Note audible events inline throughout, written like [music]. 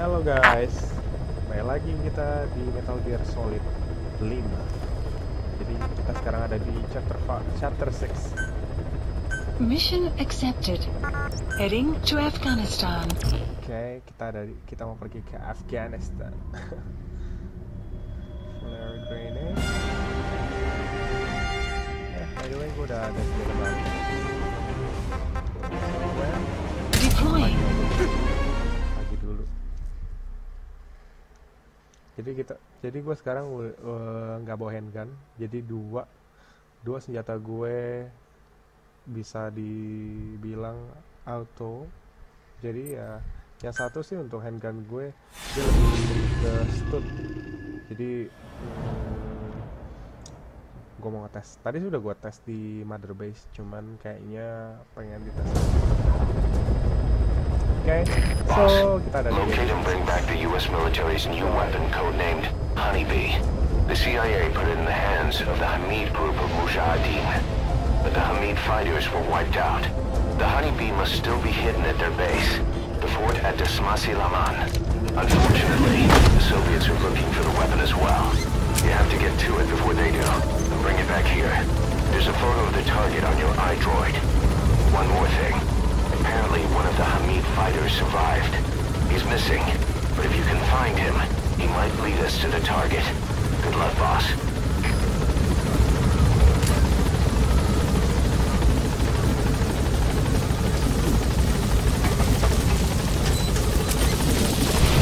Halo guys, kembali lagi kita di Metal Gear Solid 5 Jadi kita sekarang ada di chapter, chapter 6 Mission accepted. Heading to Afghanistan. Oke, kita ada di, kita mau pergi ke Afghanistan [laughs] Flare grenade Eh, by the way gue udah ada senjata baru Well, Deploying. Jadi kita jadi gue sekarang uh, nggak bawa handgun. Jadi dua dua senjata gue bisa dibilang auto. Jadi ya yang satu sih untuk handgun gue dia lebih ke stud jadi hmm, gue mau ngetes. Tadi sudah gue tes di mother base cuman kayaknya pengen dites Oke, so kita ada Locate and bring back the U.S. military's new weapon codenamed Honeybee. The CIA put it in the hands of the Hamid group of Mujahideen. But the Hamid fighters were wiped out. The Honeybee must still be hidden at their base, the fort at Desmasi Laman. Unfortunately, the Soviets are looking for the weapon as well. You have to get to it before they do, and bring it back here. There's a photo of the target on your iDroid. One more thing. Apparently, one of the Hamid fighters survived. He's missing, but if you can find him, he might lead us to the target. Good luck, boss.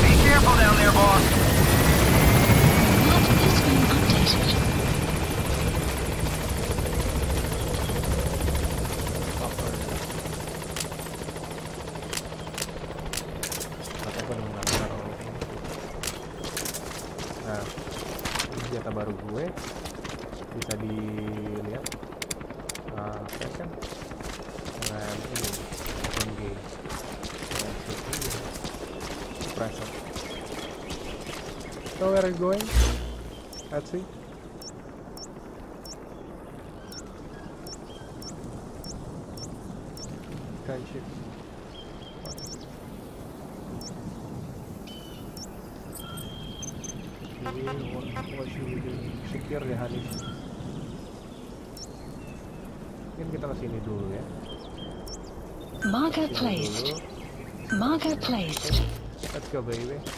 Be careful down there, boss. Map has been updated. Kata gue udah mendengar Nah, ini senjata baru gue bisa dilihat uh, kan dengan ini SMG dengan ini suppressor. So where are you going? Let's see. Go baby.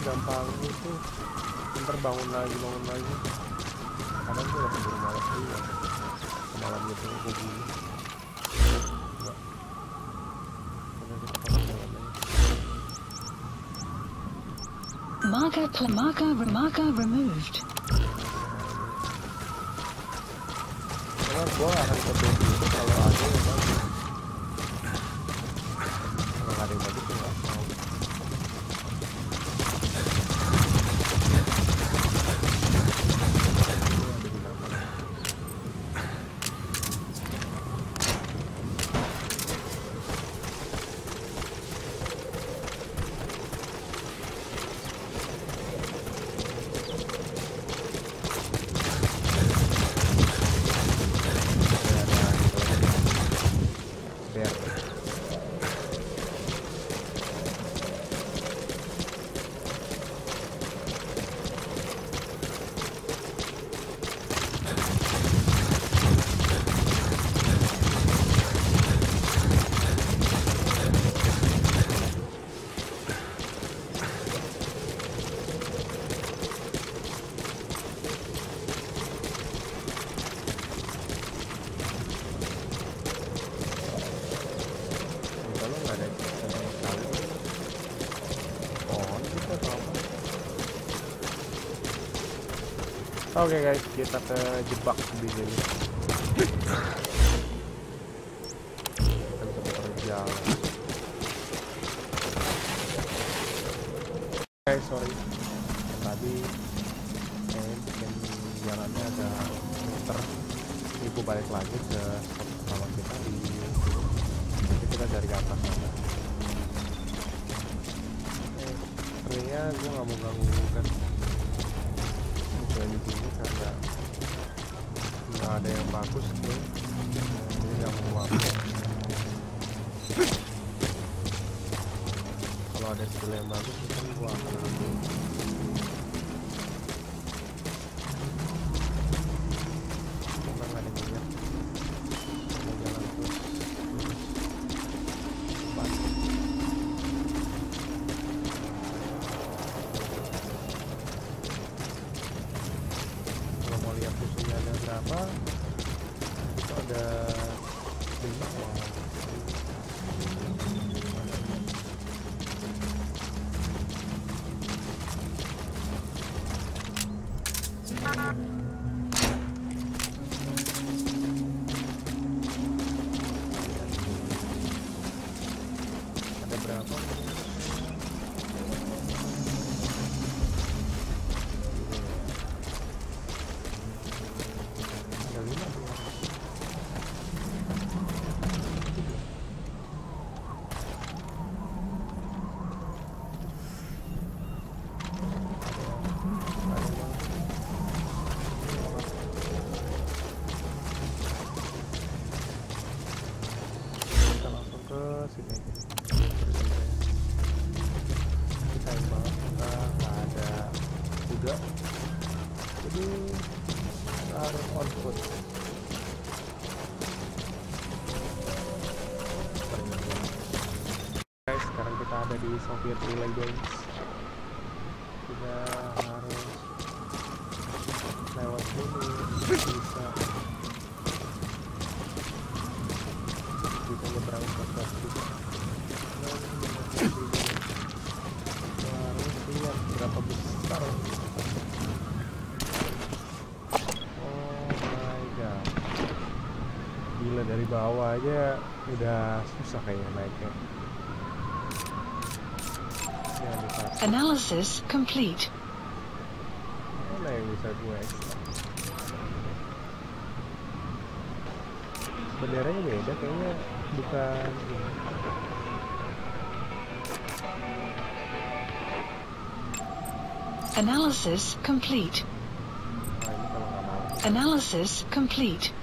Gampang itu ntar bangun lagi bangun lagi kadang gue udah keburu malas juga malam gitu gue aja. Marker marker marker removed. Karena gue gak akan ikut itu kalau ada yang bagus. Oke okay guys, kita ke jebak. ada yang bagus tuh ini yang kuat. kalau ada skill yang bagus itu kuat. aja udah susah kayaknya naiknya. Analysis complete. Mana yang bisa gue ekstra? Benderanya beda kayaknya bukan Analysis complete. Nah, Analysis complete.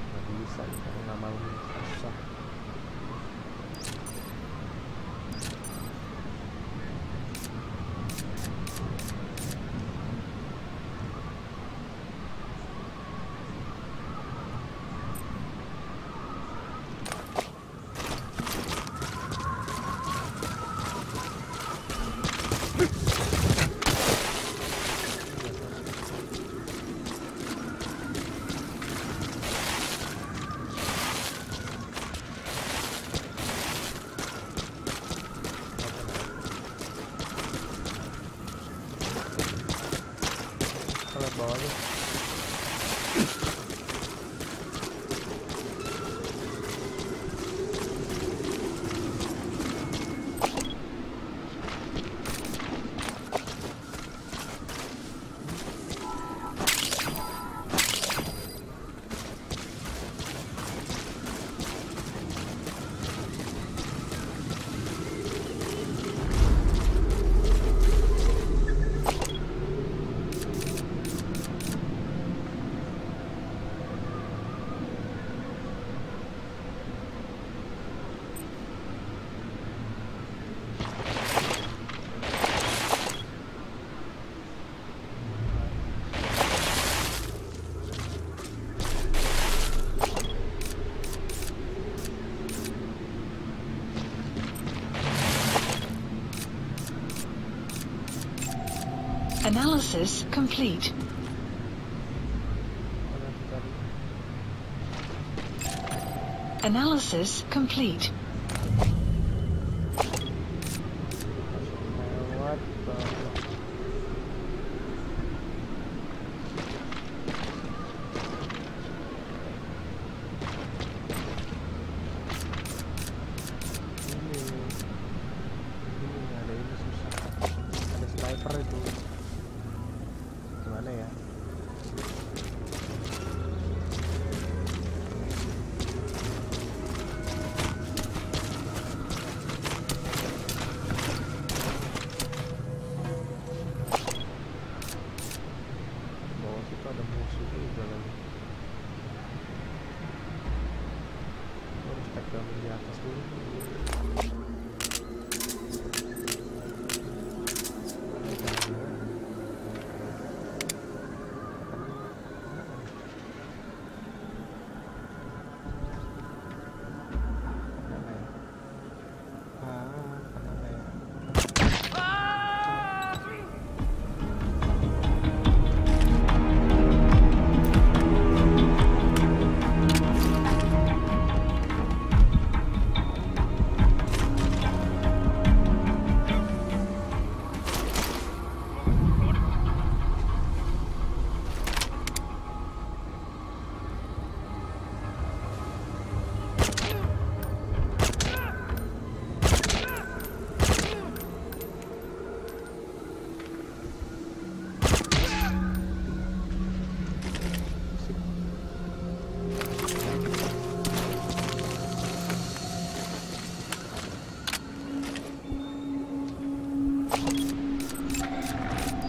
complete. Analysis complete.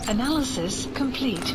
Analysis complete.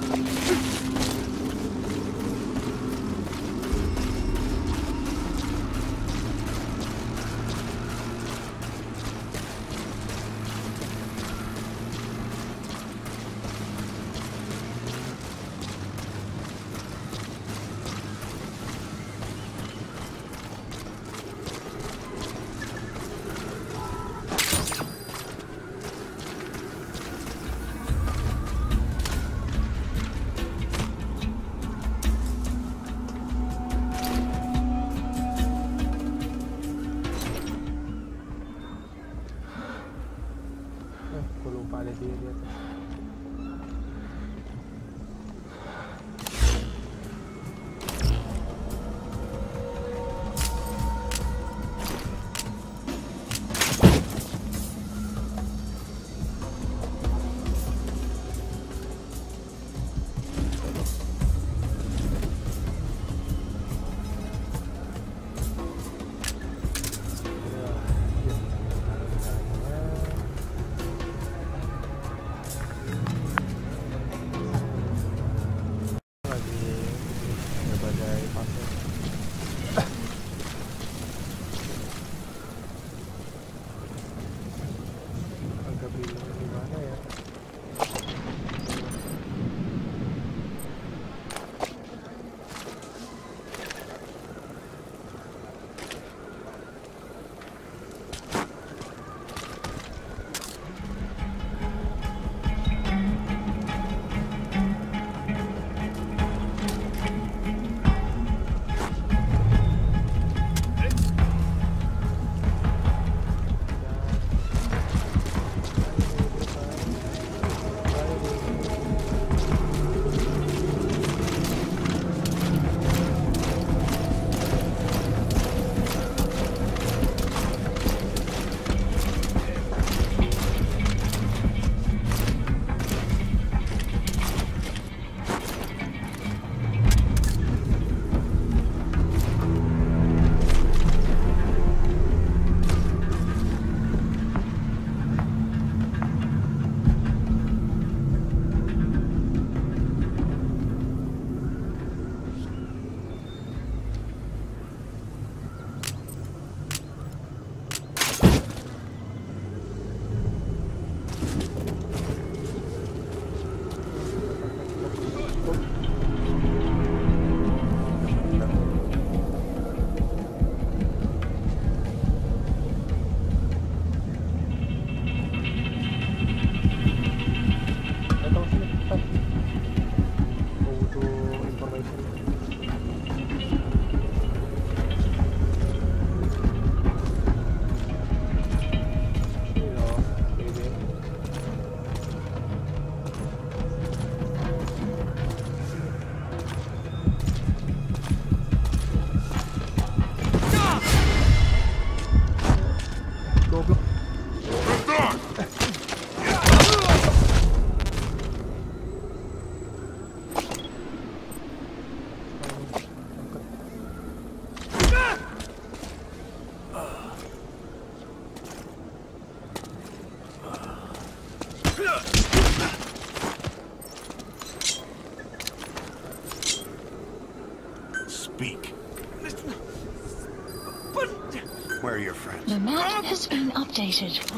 updated.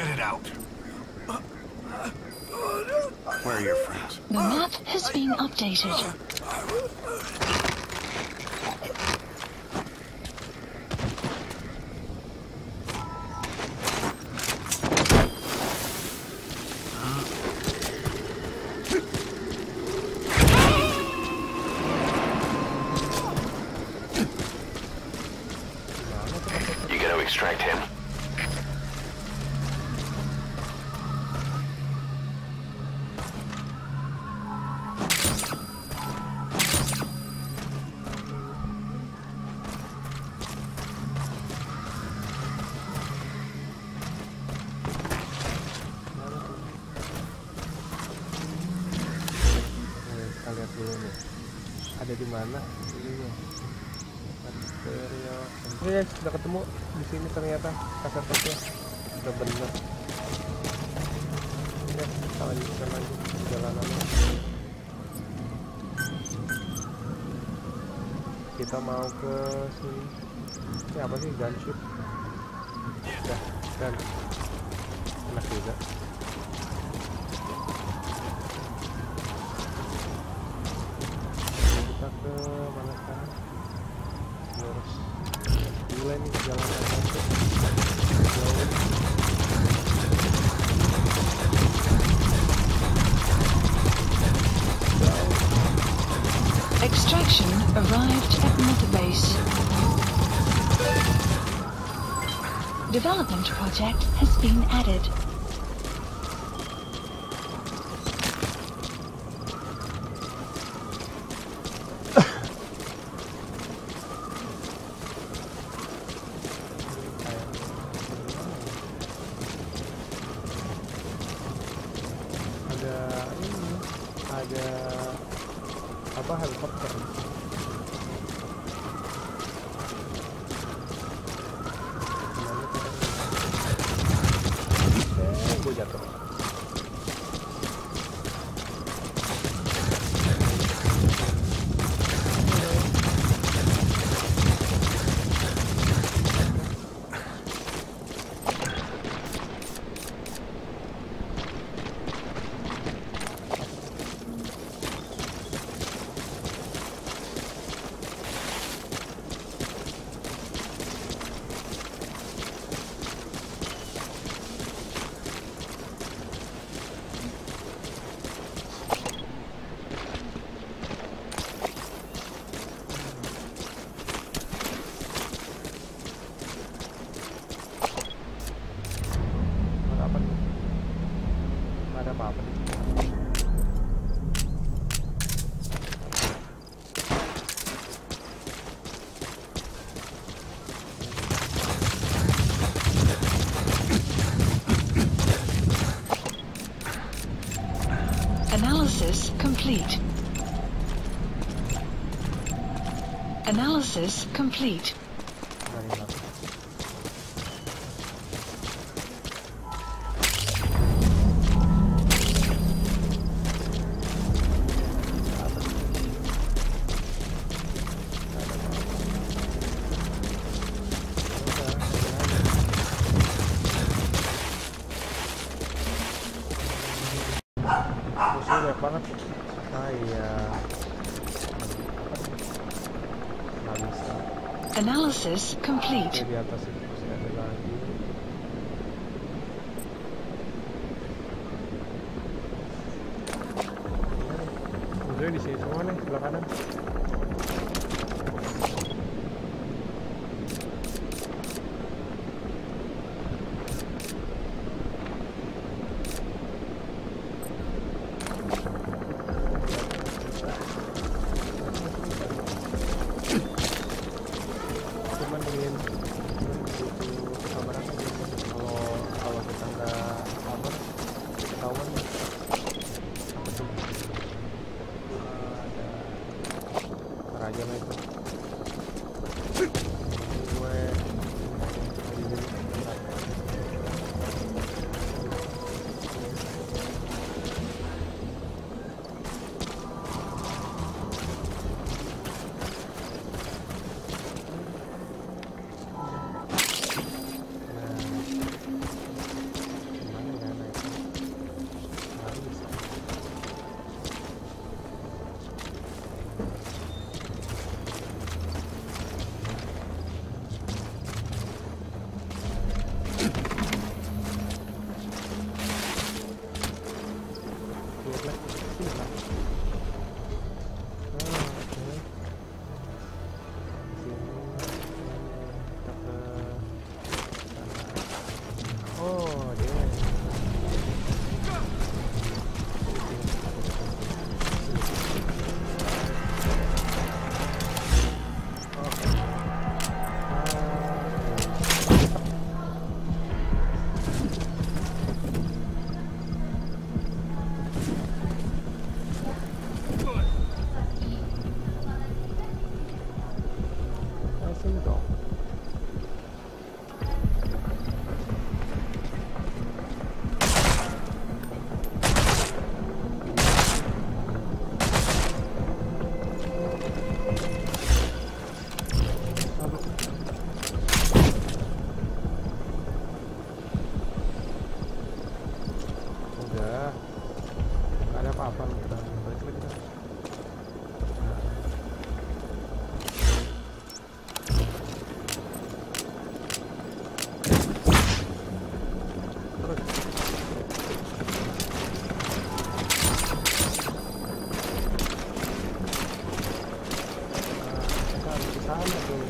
Spit it out. Where are your friends? The map has been updated. mau ke sini. Ini apa sih? Gunship? Ya dan object has been added. Analysis complete. Oke, harus ke sana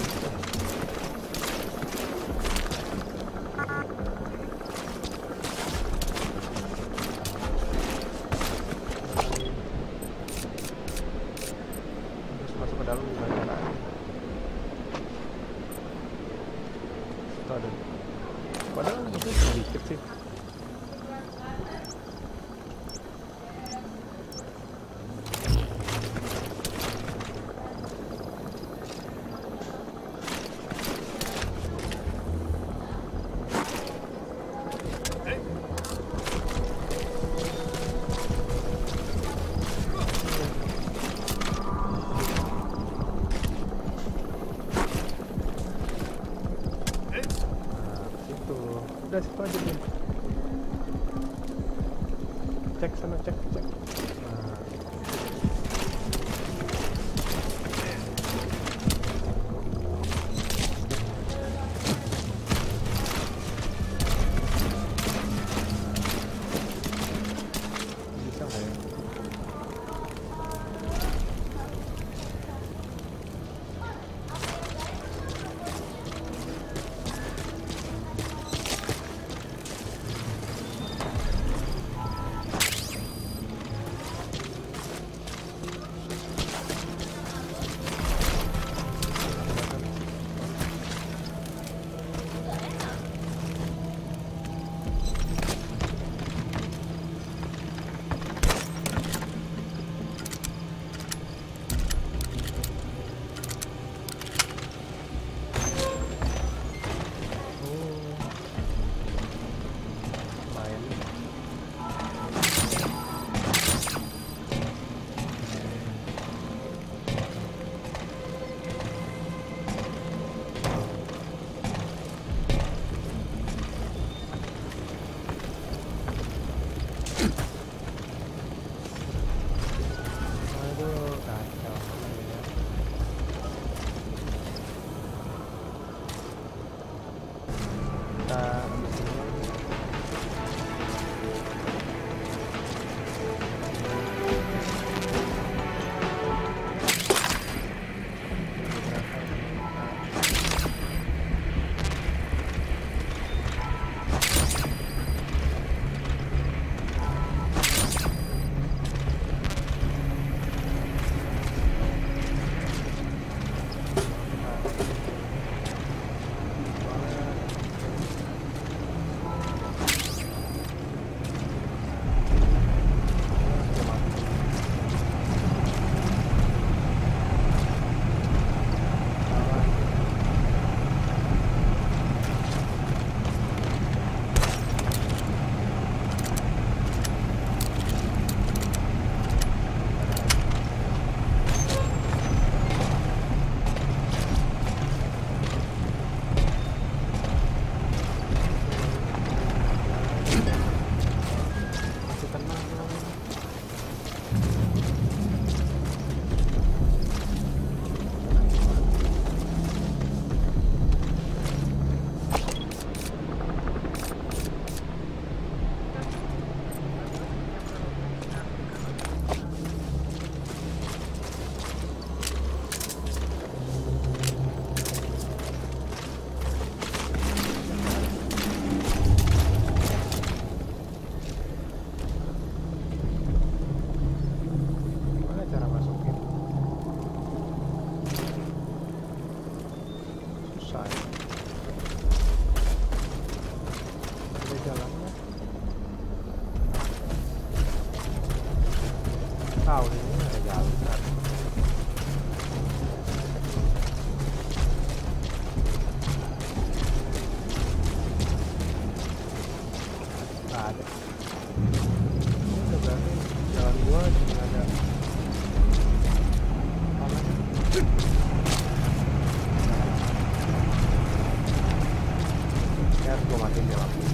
Nggak ada. Berarti jalan gua cuma ada. Ya gua matiin deh lampu.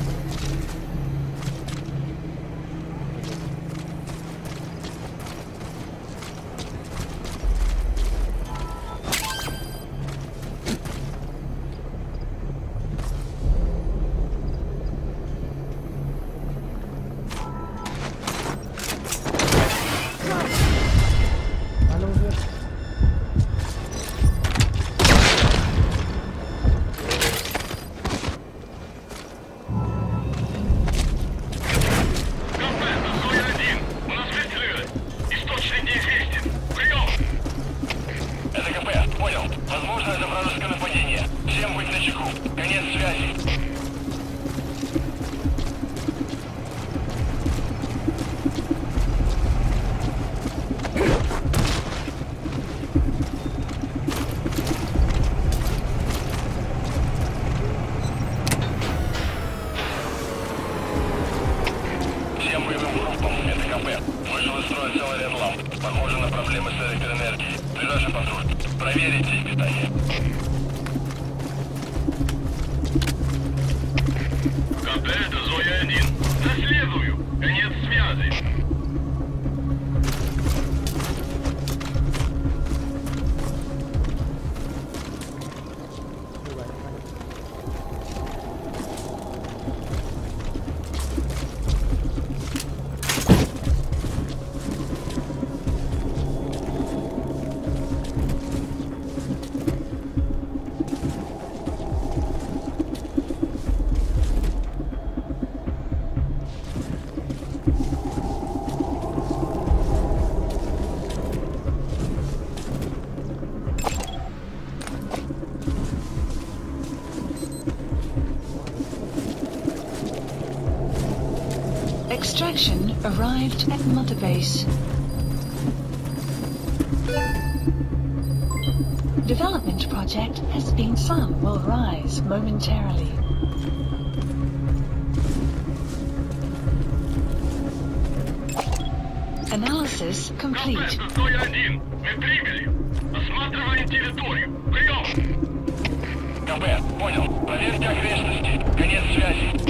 Extraction arrived at Mother Base. Development project has been some will rise momentarily. Analysis КП, complete. это Зоя-1. Мы прибыли. Осматриваем территорию. Прием! КП, понял. Проверьте окрестности. Конец связи.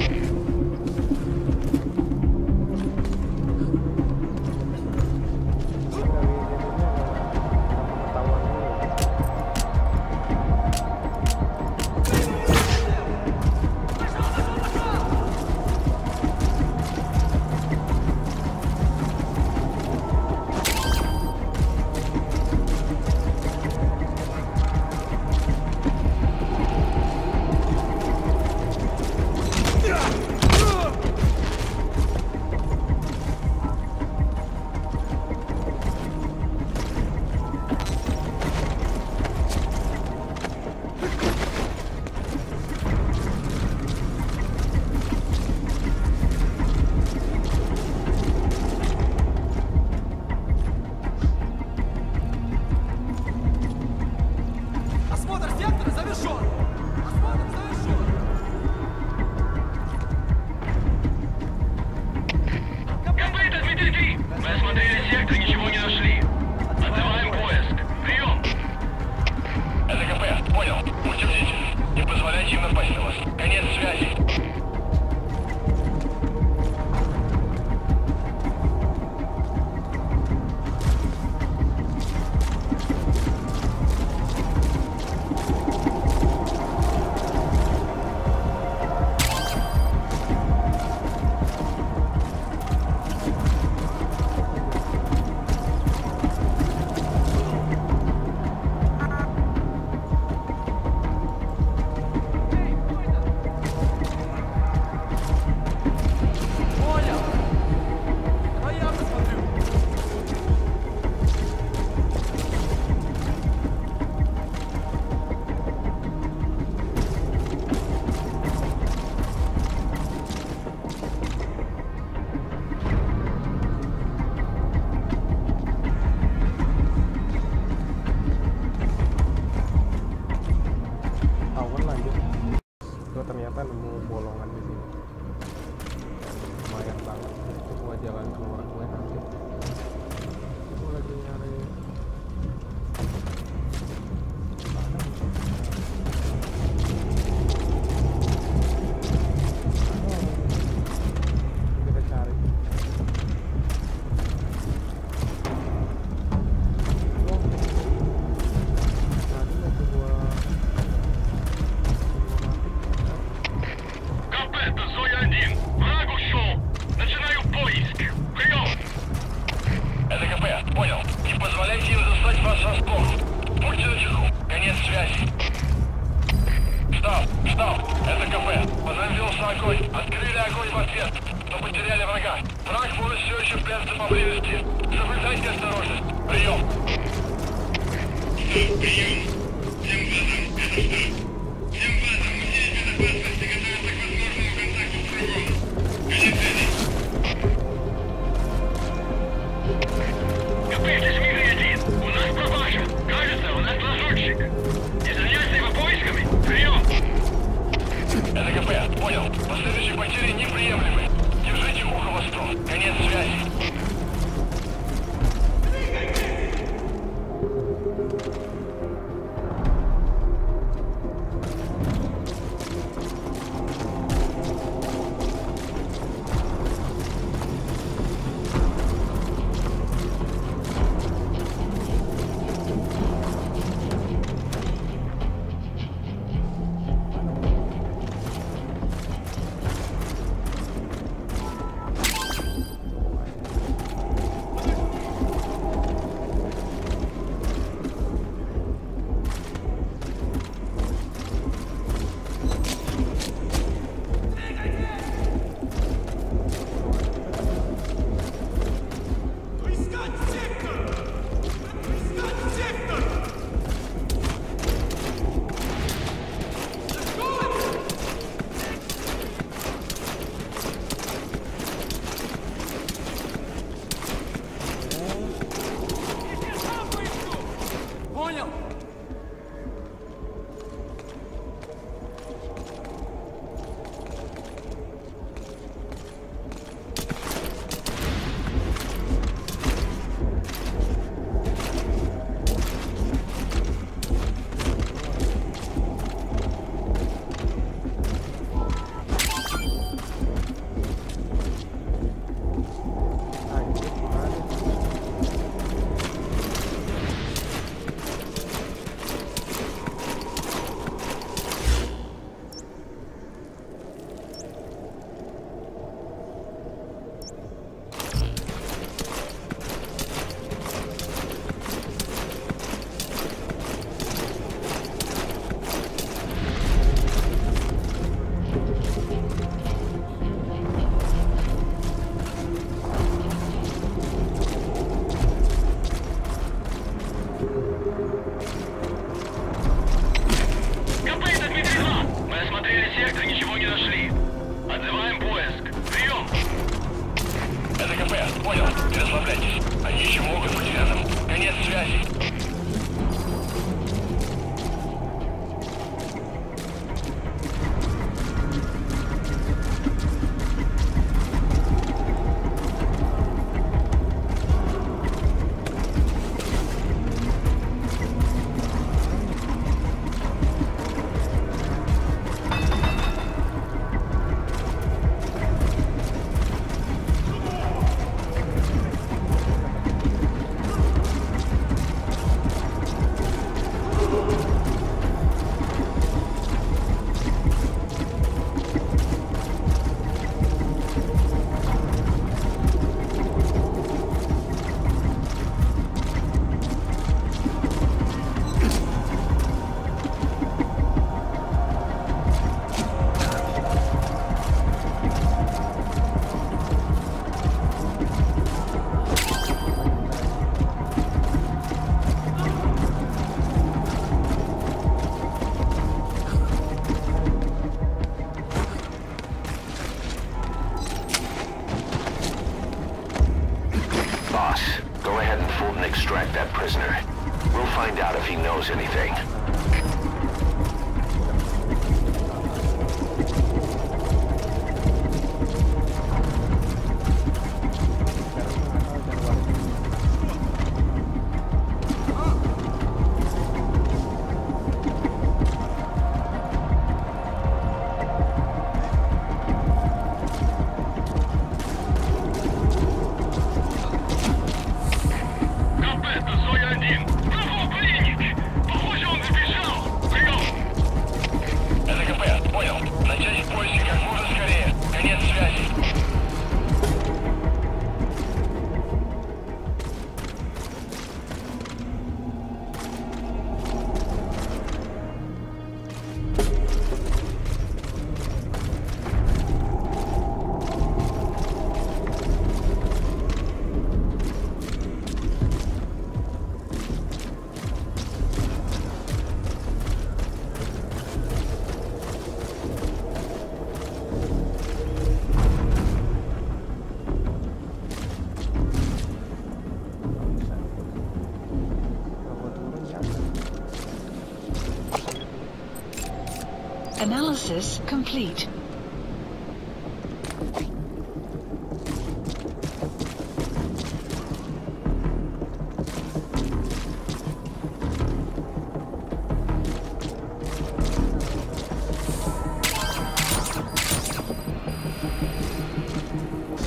Analysis complete.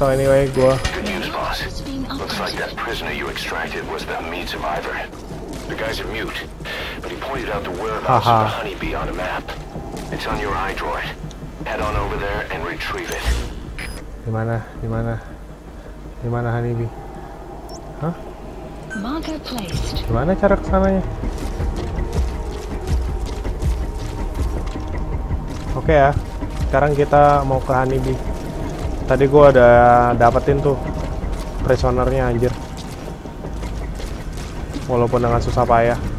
So anyway, gua Good news, boss. Looks like that prisoner you extracted was the Hamid survivor. The guy's a mute, but he pointed out the whereabouts Haha. of the honeybee on a map. It's on your iDroid. Head on over there and retrieve it. di mana? Di mana? Di mana Honeybee? Hah? Marker placed. Gimana cara ke sananya? Oke ya, sekarang kita mau ke Honeybee. Tadi gua udah dapetin tuh prisonernya anjir. Walaupun dengan susah payah.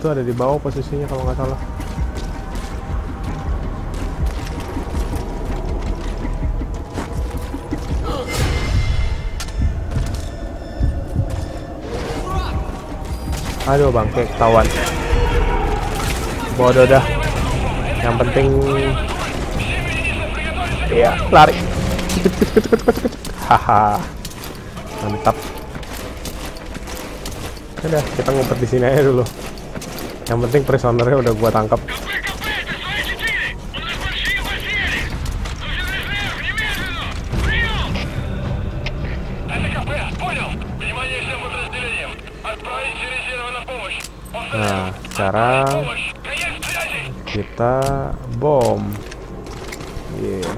Itu ada di bawah posisinya kalau nggak salah. Aduh bangke ketahuan. Bodoh dah. Yang penting Iya, lari. Haha. Mantap. Udah, kita ngumpet di sini aja dulu. Yang penting prisonernya udah gua tangkap. Nah, sekarang kita bom. Yeah.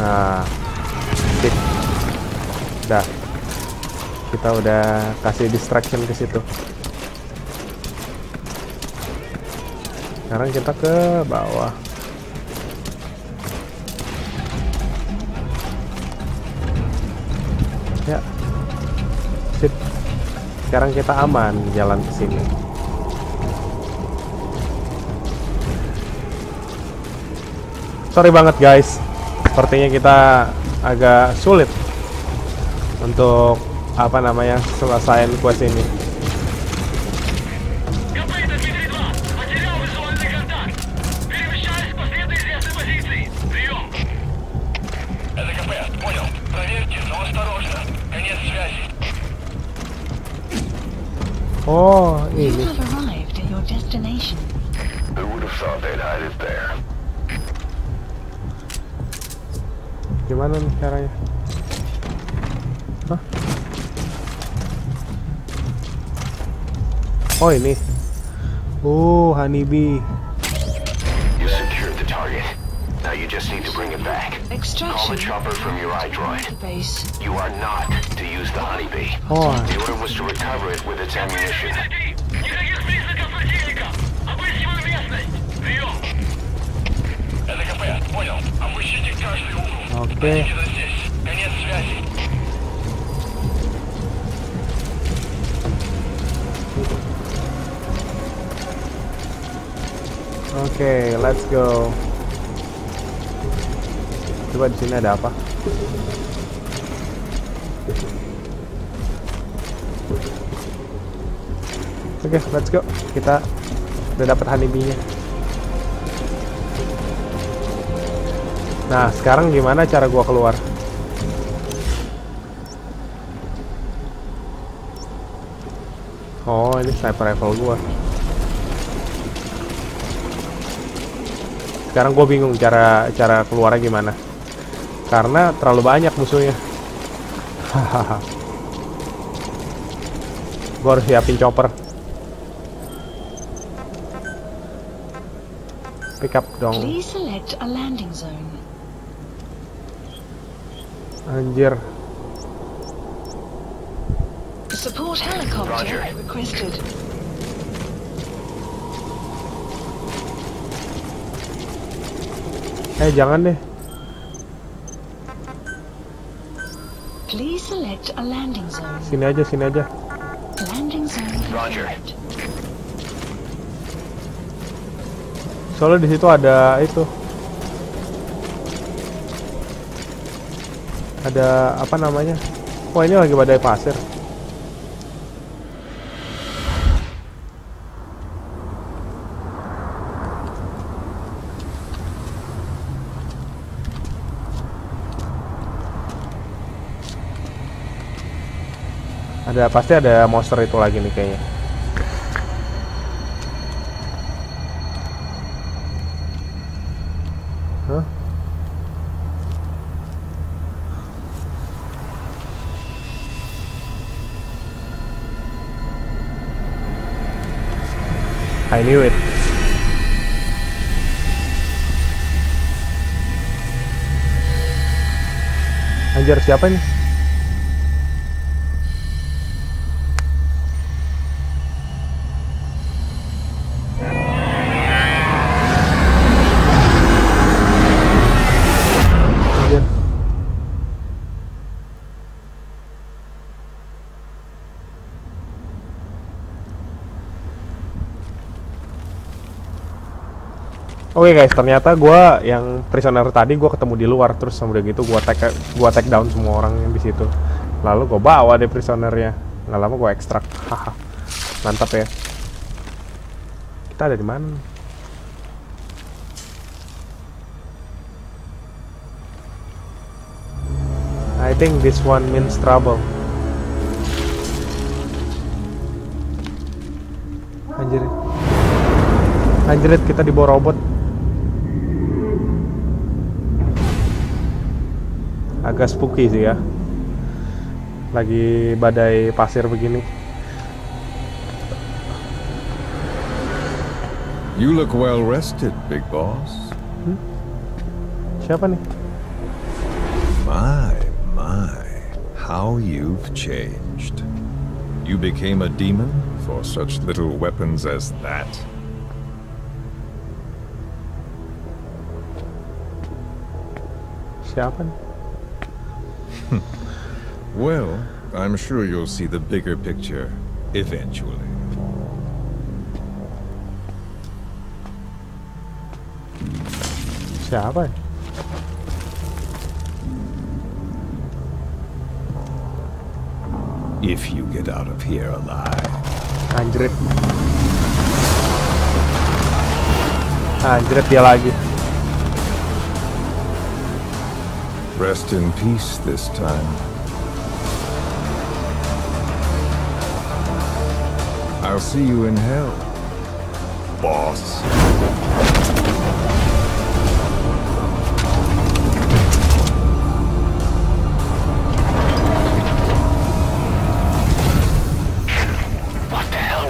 Nah, sip. Dah. Kita udah kasih distraction ke situ. Sekarang kita ke bawah. Ya. Sip. Sekarang kita aman jalan ke sini. Sorry banget guys. Sepertinya kita agak sulit untuk apa namanya selesaiin quest ini. Oh ini. Oh, honeybee. You secured the target. Now you just need to bring it back. Extraction. Call the chopper from your iDroid. Base. You are not to use the honeybee. Oh. The order was to recover it with its ammunition. Okay. Oke, let's go. Coba di sini ada apa? Oke, let's go. Kita udah dapat honeybee-nya. Nah, sekarang gimana cara gua keluar? Oh, ini sniper rifle gua. Sekarang gue bingung cara cara keluarnya gimana. Karena terlalu banyak musuhnya. Hahaha. gue harus siapin chopper. Pick up dong. Anjir. Support helicopter requested. Eh jangan deh. Please select a landing zone. Sini aja, sini aja. Landing zone Roger. Soalnya di situ ada itu. Ada apa namanya? Wah ini lagi badai pasir. Ada pasti ada monster itu lagi nih kayaknya. Hah? I knew it. Anjir siapa nih? Oke guys, ternyata gua yang prisoner tadi gua ketemu di luar terus udah gitu gua take gua take down semua orang yang di situ. Lalu gua bawa deh prisonernya. Nggak lama gua ekstrak. Haha. Mantap ya. Kita ada di mana? I think this one means trouble. Anjir. Anjrit kita dibawa robot. Agak spooky sih ya. Lagi badai pasir begini. You look well rested, big boss. Siapa nih? My, my, how you've changed. You became a demon for such little weapons as that? Siapa nih? [laughs] Well, I'm sure you'll see the bigger picture eventually. Ya? If you get out of here alive. Anjrit. Anjrit dia lagi. Rest in peace this time. I'll see you in hell, boss. What the hell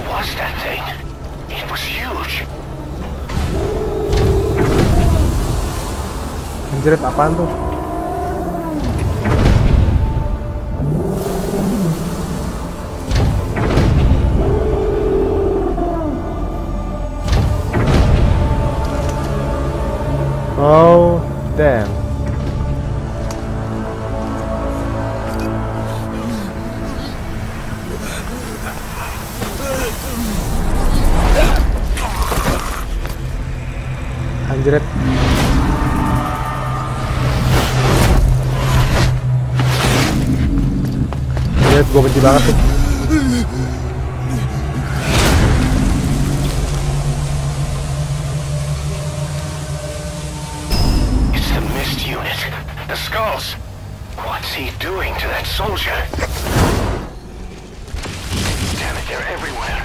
Oh, damn. Anjrit. Anjrit, gue benci banget tuh. He doing to that soldier? Damn it, they're everywhere.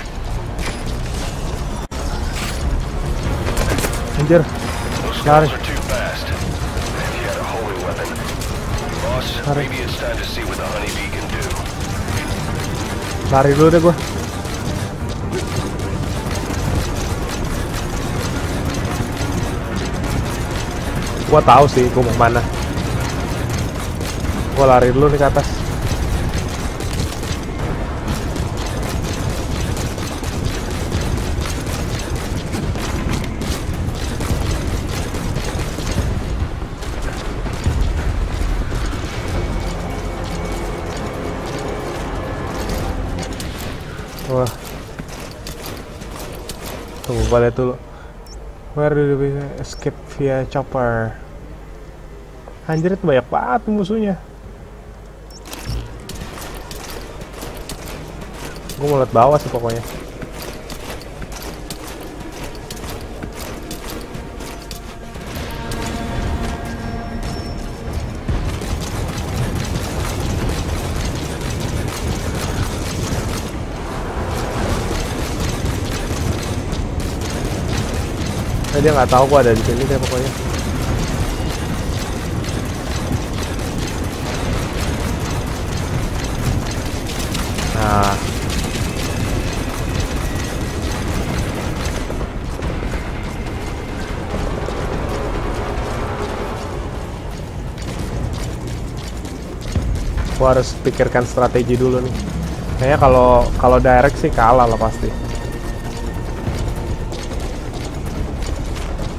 Anjir. Those Got it. are too fast. If you had a holy weapon. Boss, maybe it's time to see what the honeybee can do. Lari dulu deh gue. Gua tahu sih gua mau Kau lari dulu nih ke atas. Wah. Tuh, gue lihat dulu. Where do we escape via chopper? Anjir, itu banyak banget musuhnya. Gue mau lihat bawah sih pokoknya. Eh, dia nggak tahu gua ada di sini deh pokoknya. Gua harus pikirkan strategi dulu nih. Kayaknya kalau kalau direct sih kalah lah pasti.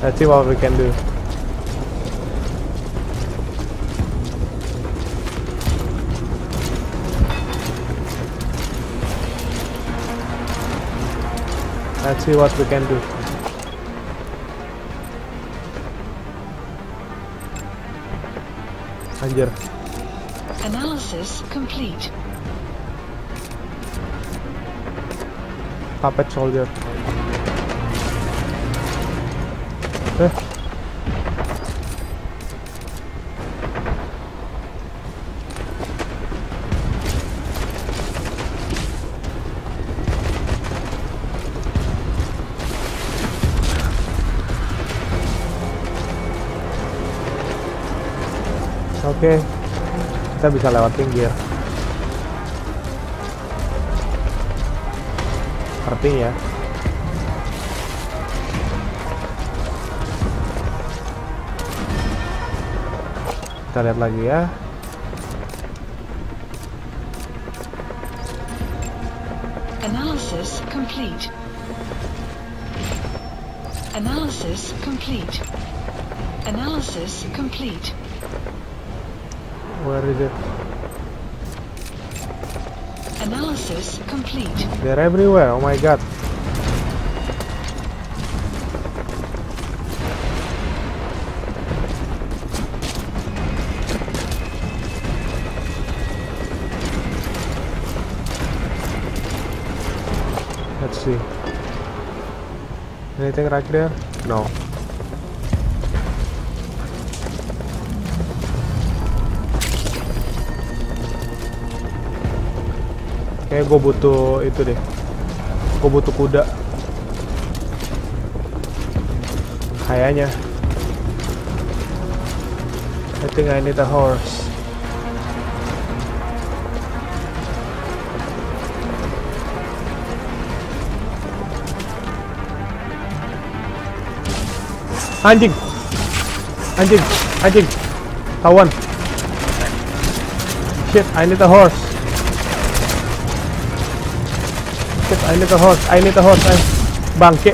Let's see what we can do. Let's see what we can do. Anjir, Analysis complete. puppet soldier. Eh. Oke, kita bisa lewat pinggir. Artinya, kita lihat lagi ya. Analysis complete. Analysis complete. Analysis complete. Where is it? Analysis complete. They're everywhere. Oh my god. Let's see. Anything right there? No. Kayak gue butuh itu deh. Gue butuh kuda. Kayaknya. I think I need a horse. Anjing. Anjing. Anjing. Tawan. Shit, I need a horse. I need a horse. I need a horse. I... Bangke.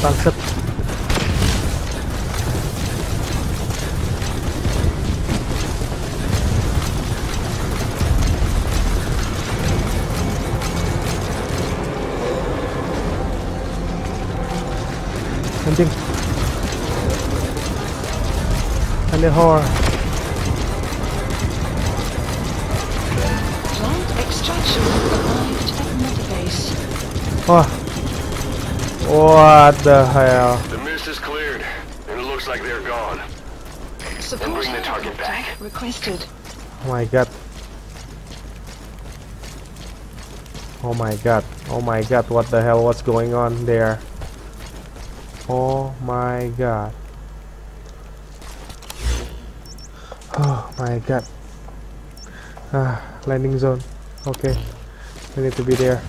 Bangset. Anjing. I need horse. Oh. What the hell? The mist is cleared, and it looks like they're gone. Support bring the target back. requested. Oh my god. Oh my god. Oh my god. What the hell? What's going on there? Oh my god. Oh my god. Ah, landing zone. Okay. We need to be there.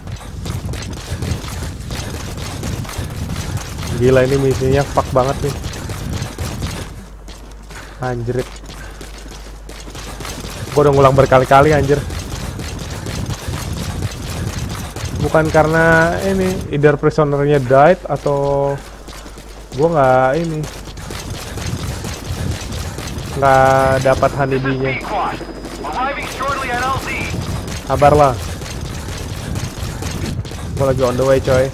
Gila ini misinya fuck banget nih. Anjrit. Gue udah ngulang berkali-kali anjir. Bukan karena ini either prisonernya died atau gue nggak ini nggak dapat honeybee-nya. Squad, arriving shortly at LZ. Kabar lah. Gue lagi on the way coy.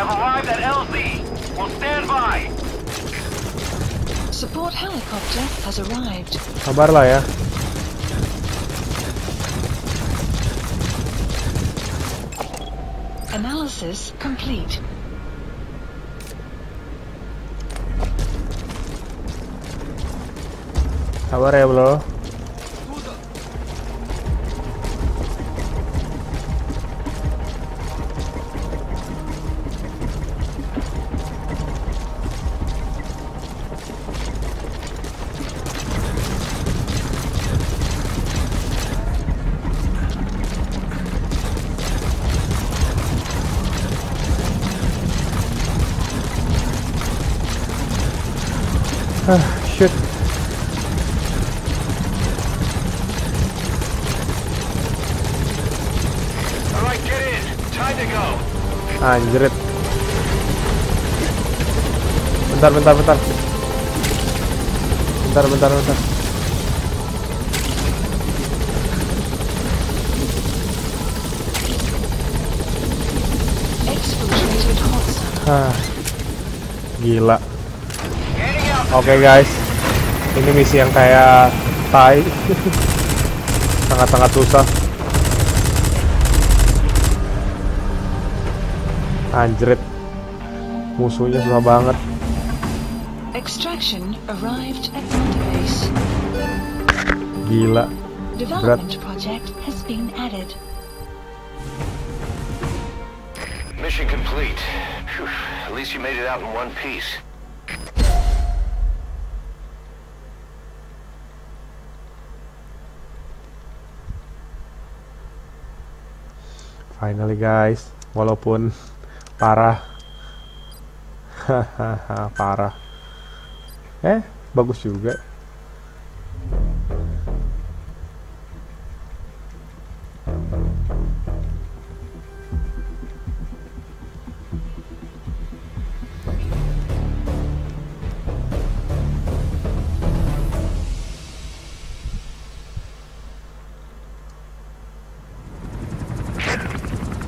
Have arrived at LZ. Will stand by. Support helicopter has arrived. Kabar lah ya. Analysis complete. Kabar ya bro. Bentar, bentar, bentar. Bentar, bentar, bentar. Exfiltrated hot zone. Ah, gila. Oke guys, ini misi yang kayak tai, [laughs] sangat-sangat susah. Anjrit, musuhnya susah banget. Extraction arrived at Mother Base. Gila. Development project has been added. Mission complete. Phew, At least you made it out in one piece. Finally guys, walaupun parah. [laughs] Hahaha, parah. Eh, bagus juga.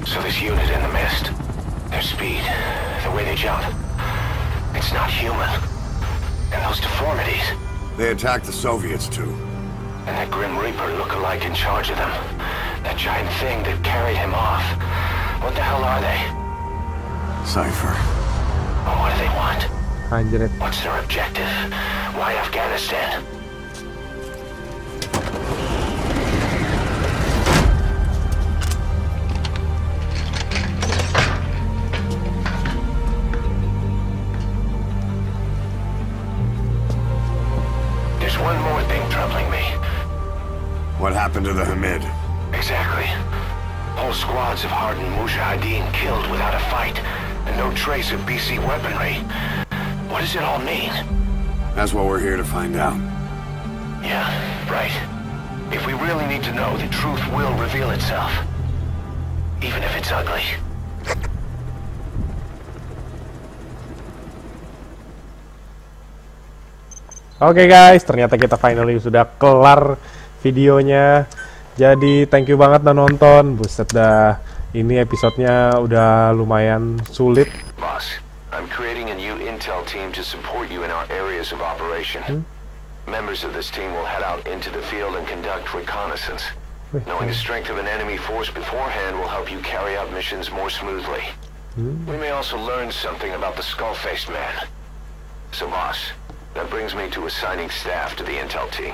So this unit in the mist, their speed, the way they jump, it's not human. And those deformities, They attacked the Soviets too. and that Grim Reaper look-alike in charge of them. That giant thing that carried him off. What the hell are they? Cypher. And what do they want? Anjrit. What's their objective? Why Afghanistan? Happened to the Hamid? Exactly. Whole squads of hardened Mujahideen killed without a fight, and no trace of BC weaponry. What does it all mean? That's what we're here to find out. Yeah, right. If we really need to know, the truth will reveal itself. Even if it's ugly. Oke guys, ternyata kita finally sudah kelar videonya. Jadi thank you banget udah nonton. Buset dah, ini episodenya udah lumayan sulit. Boss, I'm creating a new intel team to support you in our areas of operation. Hmm? Members of this team will head out into the field and conduct reconnaissance. Knowing the strength of an enemy force beforehand will help you carry out missions more smoothly. Hmm? We may also learn something about the skull-faced man. So boss, that brings me to assigning staff to the intel team.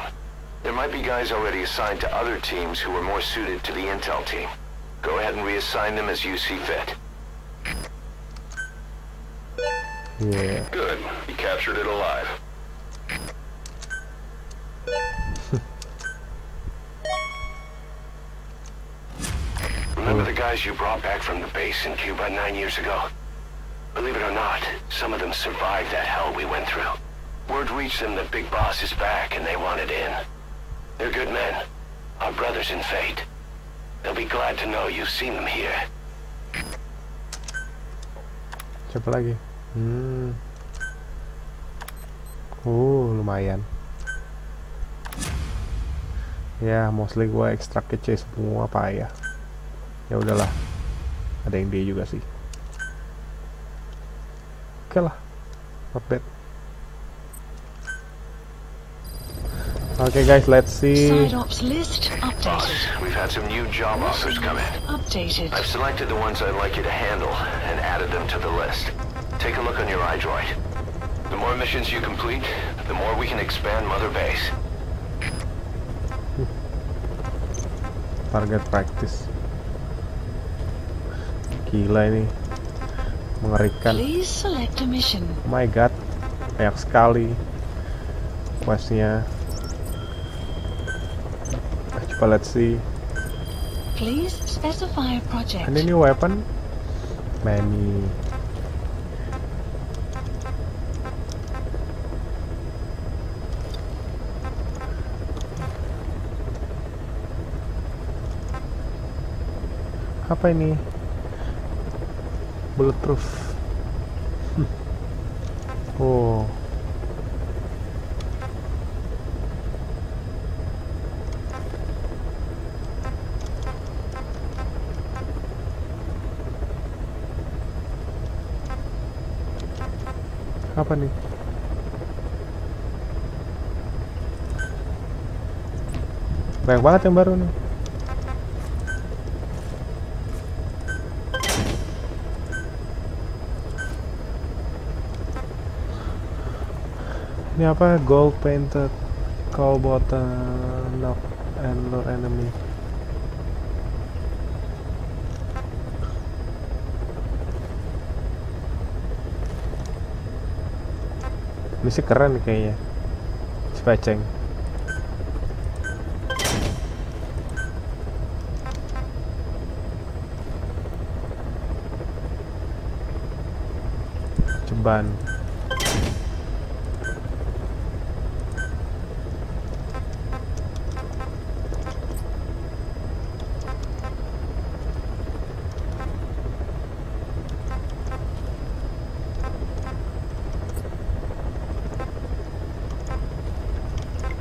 There might be guys already assigned to other teams who are more suited to the intel team. Go ahead and reassign them as you see fit. Yeah. Good. He captured it alive. [laughs] Remember the guys you brought back from the base in Cuba nine years ago? Believe it or not, some of them survived that hell we went through. Word reached them that Big Boss is back and they wanted in. They're good men. Our brothers in fate. They'll be glad to know you've seen them here. Siapa lagi? Hmm. Oh, lumayan. ya mostly gue ekstrak ke C semua apa ya ya udahlah ada yang D juga sih oke lah not bad Okay guys, let's see. Side ops list Boss, updated. we've had some new job offers come in. Updated. I've selected the ones I'd like you to handle and added them to the list. Take a look on your iDroid. The more missions you complete, the more we can expand Mother Base. Target practice. Gila ini. Mengerikan. Please select a mission. Oh my god. Banyak sekali. Questnya. Ah, Coba let's see. Please specify a project. Any new weapon? Many. Apa ini? Bulletproof. Hmm. [laughs] Oh. Apa nih? Banyak banget yang baru nih. Ini apa? Gold painted call button knock and lure enemy. Sih keren kayaknya. Speceng. Ceban.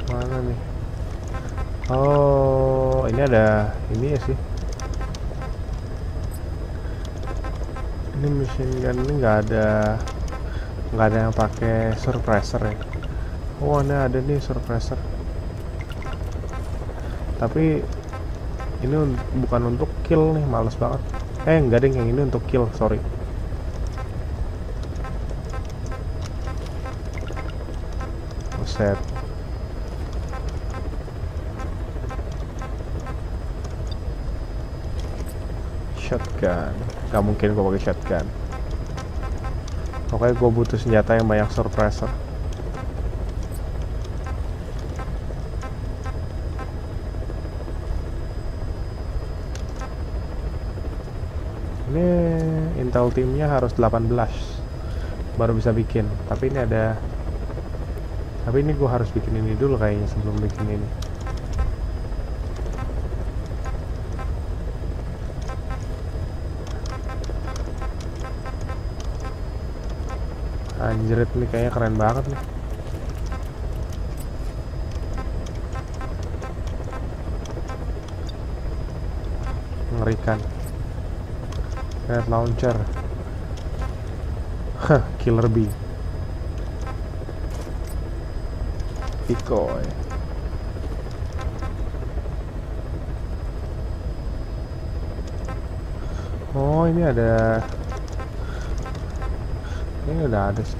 Mana nih? Oh, ini ada ini ya sih. Ini machine gun ini nggak ada nggak ada yang pakai suppressor ya. Oh, ini ada nih suppressor. Tapi ini bukan untuk kill nih, males banget. Eh, nggak ding yang ini untuk kill, sorry. Buset. shotgun gak mungkin gue pakai shotgun pokoknya gue butuh senjata yang banyak suppressor ini intel timnya harus 18 baru bisa bikin. Tapi ini ada tapi ini gue harus bikin ini dulu kayaknya sebelum bikin ini Anjrit nih kayaknya keren banget nih. Mengerikan. Red launcher. Hah, killer bee. Decoy. Oh, ini ada ini udah ada sih.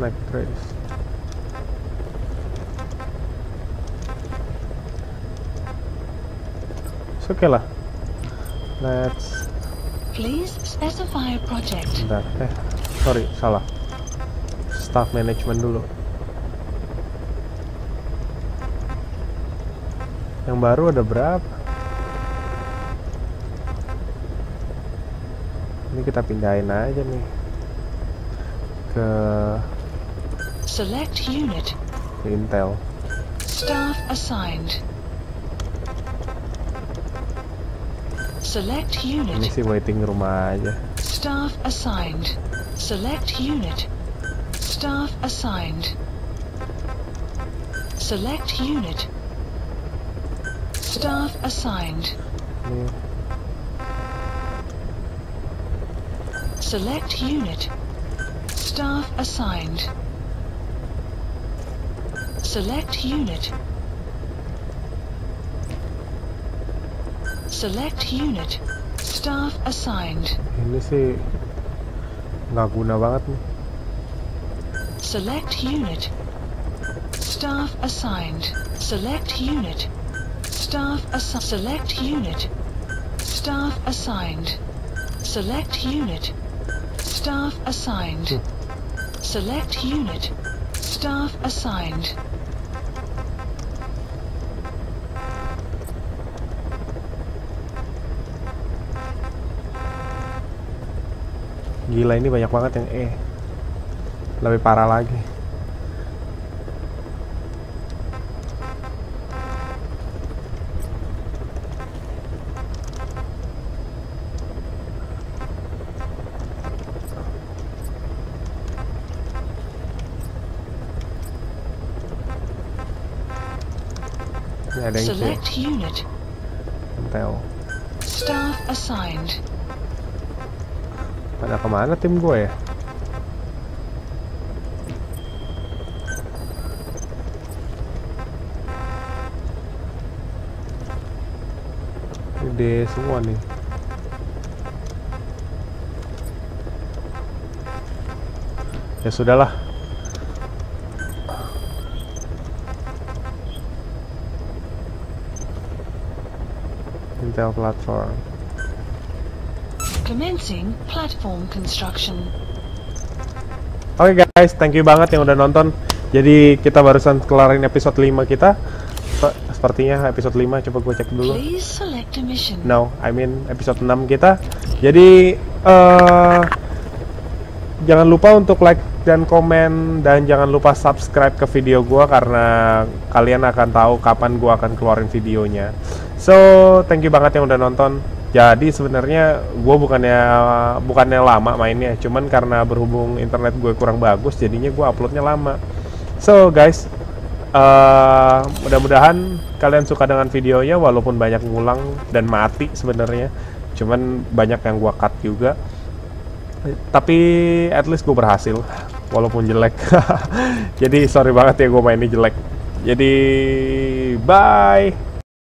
Snack trace. It's okay lah. Let's Please specify a project. Bentar, eh, sorry, salah. Staff management dulu. Yang baru ada berapa? Ini kita pindahin aja nih ke Select unit. Intel. Staff assigned. Select Ini unit. sih waiting room aja. Staff assigned. Select unit. Staff assigned. Select unit. Staff assigned. Select unit. Staff assigned. Select unit. Select unit. Staff assigned. Ini sih nggak guna banget nih. Select unit. Staff assigned. Select unit. Staff assi- Select unit. Staff assigned. Select unit. Staff assigned. Hmm. Select unit. Staff assigned. Gila ini banyak banget yang E. Lebih parah lagi. Select unit. Intel. Staff assigned. Pada ke mana tim gue ya? D semua nih. Ya sudahlah. Intel platform. Commencing platform construction. Oke guys, thank you banget yang udah nonton. Jadi kita barusan kelarin episode 5 kita. Pe- Sepertinya episode 5 coba gue cek dulu. No, I mean episode 6 kita. Jadi eh jangan lupa untuk like dan komen dan jangan lupa subscribe ke video gua karena kalian akan tahu kapan gua akan keluarin videonya. So, thank you banget yang udah nonton. Jadi sebenarnya gue bukannya bukannya lama mainnya, cuman karena berhubung internet gue kurang bagus, jadinya gue uploadnya lama. So guys, eh mudah-mudahan kalian suka dengan videonya, walaupun banyak ngulang dan mati sebenarnya. Cuman banyak yang gue cut juga. Tapi at least gue berhasil, walaupun jelek. [laughs] Jadi sorry banget ya gue mainnya jelek. Jadi bye.